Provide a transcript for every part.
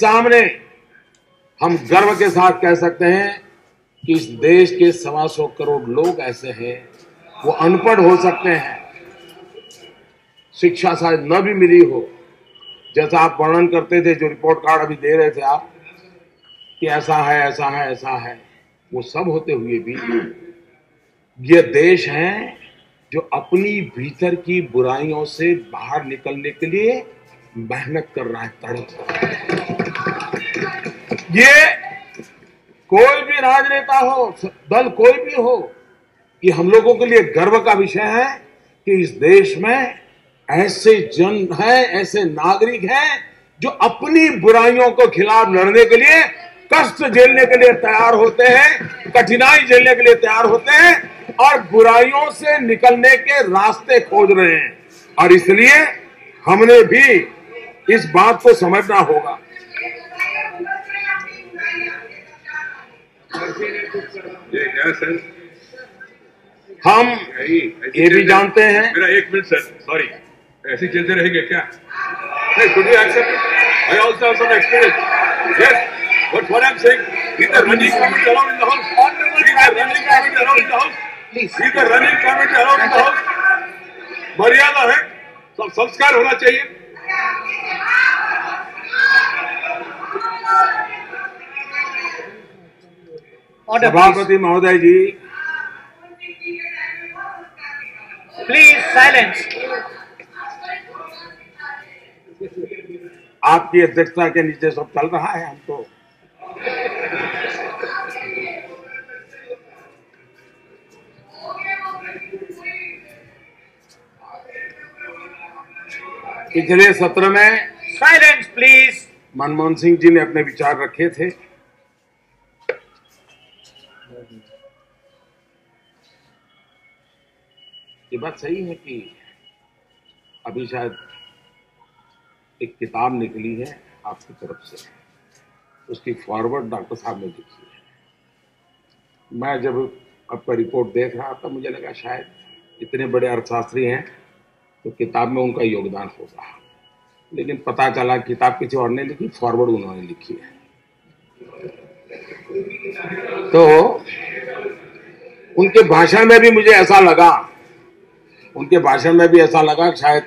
सामने हम गर्व के साथ कह सकते हैं कि इस देश के सवा सौ करोड़ लोग ऐसे हैं, वो अनपढ़ हो सकते हैं। शिक्षा शायद न भी मिली हो। जैसा आप वर्णन करते थे, जो रिपोर्ट कार्ड अभी दे रहे थे आप, कि ऐसा है ऐसा है ऐसा है, वो सब होते हुए भी ये देश है जो अपनी भीतर की बुराइयों से बाहर निकलने के लिए मेहनत कर रहा है, तड़प ये कोई भी राजनेता हो, दल कोई भी हो ये हम लोगों के लिए गर्व का विषय है कि इस देश में ऐसे जन है, ऐसे नागरिक हैं, जो अपनी बुराइयों को खिलाफ लड़ने के लिए, कष्ट झेलने के लिए तैयार होते हैं, कठिनाई झेलने के लिए तैयार होते हैं, और बुराइयों से निकलने के रास्ते खोज रहे हैं। और इसलिए हमने भी इस बात को समझना होगा। हम ये भी जानते हैं। मेरा एक मिनट सर सॉरी ऐसे चलते रहेंगे क्या? मर्यादा है संस्कार होना चाहिए। Order, सभापति महोदय जी। Please silence. आपकी अध्यक्षता के नीचे सब चल रहा है हमको। पिछले सत्र में Silence, प्लीज़ मनमोहन सिंह जी ने अपने विचार रखे थे। बात सही है कि अभी शायद एक किताब निकली है आपकी तरफ़ से। उसकी फॉरवर्ड डॉक्टर साहब ने लिखी है। मैं जब आपका रिपोर्ट देख रहा था, मुझे लगा शायद इतने बड़े अर्थशास्त्री हैं तो किताब में उनका योगदान होगा लेकिन पता चला किताब किसी और ने लिखी फॉरवर्ड उन्होंने लिखी है। तो उनके भाषण में भी मुझे ऐसा लगा उनके भाषण में भी ऐसा लगा शायद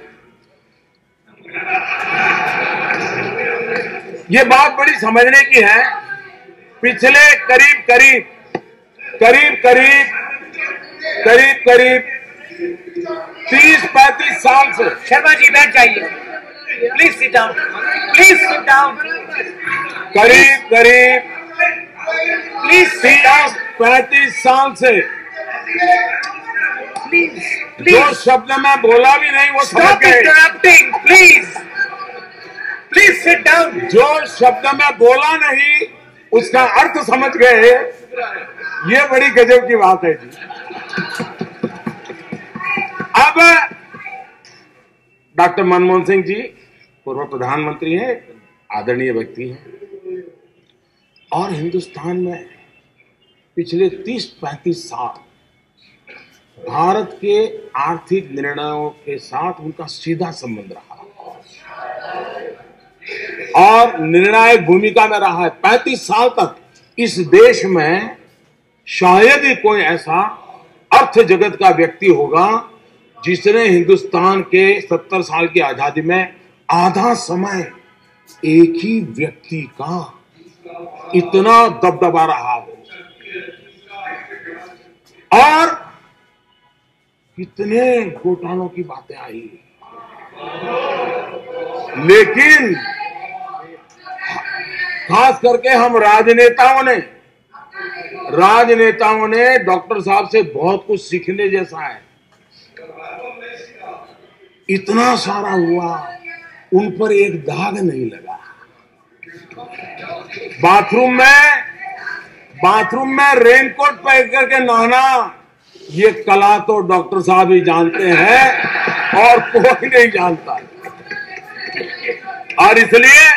ये बात बड़ी समझने की है पिछले करीब करीब करीब करीब करीब करीब तीस पैंतीस साल से शर्मा जी बैठ जाइए. Please sit down. Please sit down. करीब करीब प्लीज़. तीस पैंतीस साल से Please, जो शब्द मैं बोला भी नहीं वो समझ Stop please. Please. Sit down. जो शब्द मैं बोला नहीं उसका अर्थ समझ गए। ये बड़ी गजब की बात है जी। अब डॉक्टर मनमोहन सिंह जी पूर्व प्रधानमंत्री हैं आदरणीय व्यक्ति हैं। और हिंदुस्तान में पिछले 30-35 साल भारत के आर्थिक निर्णयों के साथ उनका सीधा संबंध रहा। और निर्णायक भूमिका में रहा है। पैंतीस साल तक इस देश में शायद ही कोई ऐसा अर्थ जगत का व्यक्ति होगा जिसने हिंदुस्तान के सत्तर साल की आज़ादी में आधा समय एक ही व्यक्ति का इतना दबदबा रहा हो। और कितने घोटालों की बातें आई। लेकिन खास करके हम राजनेताओं ने राजनेताओं ने डॉक्टर साहब से बहुत कुछ सीखने जैसा है। इतना सारा हुआ, उन पर एक दाग नहीं लगा। बाथरूम में बाथरूम में रेनकोट पहन करके नहाना ये कला तो डॉक्टर साहब ही जानते हैं और कोई नहीं जानता और इसलिए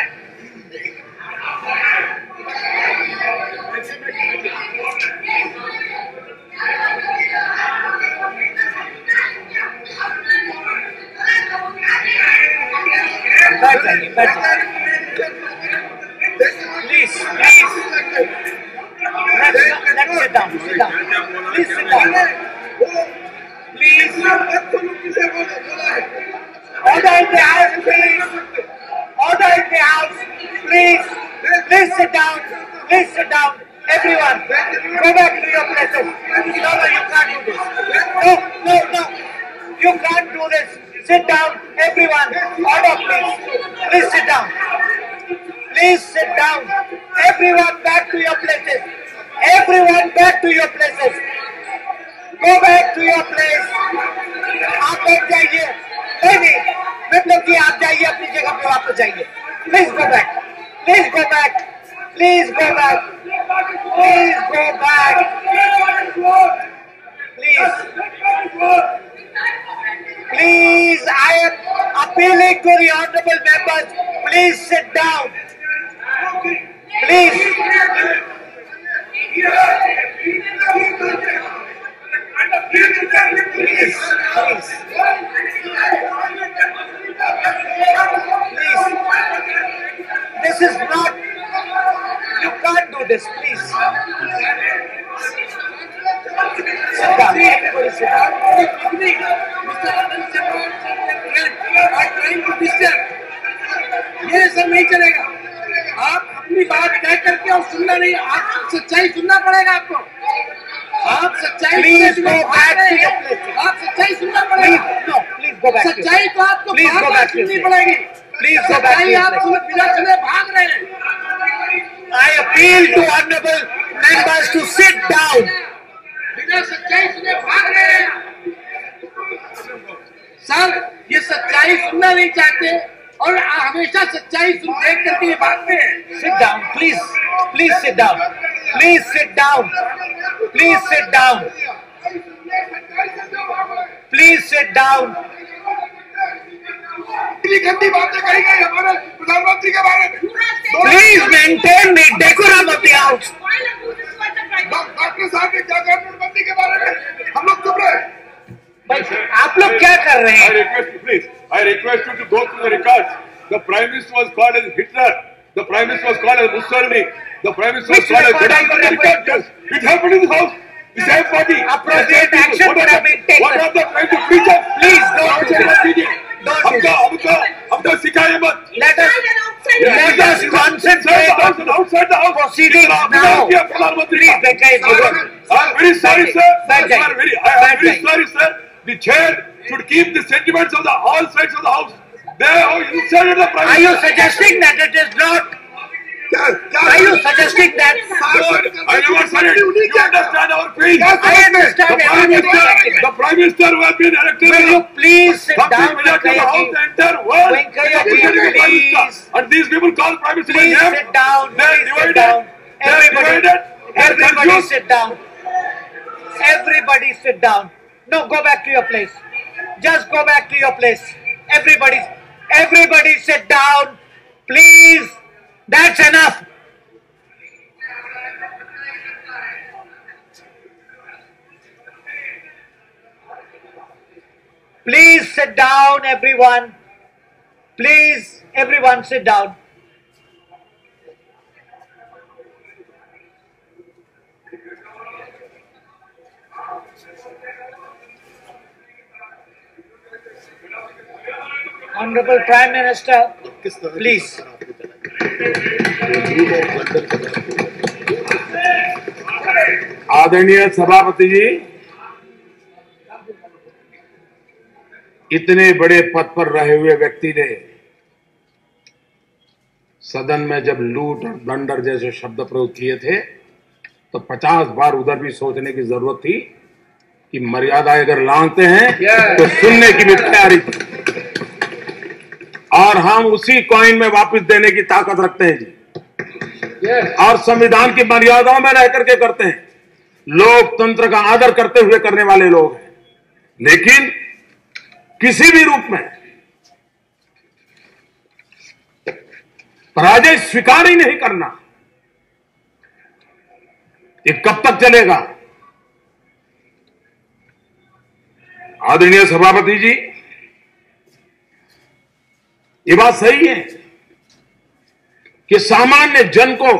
please, please. Let's sit down, sit down. Please sit down. Order in the house, please. Order in the house, please. Please sit down. Please sit down. Everyone, go back to your places. No, no, you can't do this. No, no, no. You can't do this. Sit down, everyone. Order, please. Please sit down. Please sit down. Everyone back to your places. Everyone back to your places Go back to your place. आप बैठ जाइए नहीं नहीं मतलब कि आप जाइए अपनी जगह पे वापस जाइए please go back please go back please go back please go back please Please, I am appealing to the honorable members. Please sit down. Please. Please. Please. Please. This is not. You can't do this, please. Sit down. Everybody sit down. ये सब नहीं चलेगा आप अपनी बात तय करके और सुनना नहीं आप सच्चाई सुनना पड़ेगा आपको आप सच्चाई Please सुनने go के back बाद please go back to please go back to आप चले भाग रहे हैं I appeal to honourable members to sit down बिना सच्चाई से भाग रहे हैं सर ये सच्चाई सुनना नहीं चाहते और हमेशा सच्चाई सुन देख करके भागते हैं। Sit down please please sit down please sit down please sit down please sit down इतनी गंदी बातें कही गई हमारे प्रधानमंत्री के बारे में Please maintain the decorum of the house. डॉ- डॉक्टर साहब ने क्या कहा नोटबंदी के बारे में हम लोग चुप रहे आप लोग क्या कर रहे हैं go through the records. The Prime Minister was called as Hitler. The Prime Minister was called as Mussolini. The Prime Minister was Which called as record are you Gaddafi. referring to? Yes, It happened proceedings now. Please vacate the room. I am very sorry, sir. Vacate. I am very, I am very sorry, sir. The chair should keep the sentiments of the all sides of the house. They have insulted the prime Are you suggesting that it is not are you suggesting that? Lord, I never said it. You understand our pain. I understand the Prime Minister, the Prime Minister who has been elected. Will you please sit down, Venkaiah the entire world. Venkaiah please. And these people call Prime Minister Please sit down. They're down. Everybody, everybody sit down. Everybody sit down. No, go back to your place. Just go back to your place. Everybody, everybody sit down. Please. That's enough. Please sit down, everyone. Please, everyone sit down. Honorable Prime Minister, please. आदरणीय सभापति जी इतने बड़े पद पर रहे हुए व्यक्ति ने सदन में जब लूट और ब्लंडर जैसे शब्द प्रयोग किए थे तो पचास बार उधर भी सोचने की ज़रूरत थी कि मर्यादा अगर लांघते हैं तो सुनने की भी तैयारी थी। और हम उसी कॉइन में वापस देने की ताकत रखते हैं जी। और संविधान की मर्यादाओं में रह करके करते हैं। लोकतंत्र का आदर करते हुए करने वाले लोग हैं। लेकिन किसी भी रूप में पराजय स्वीकार ही नहीं करना। ये कब तक चलेगा? आदरणीय सभापति जी ये बात सही है कि सामान्य जन को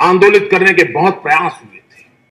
आंदोलित करने के बहुत प्रयास हुए।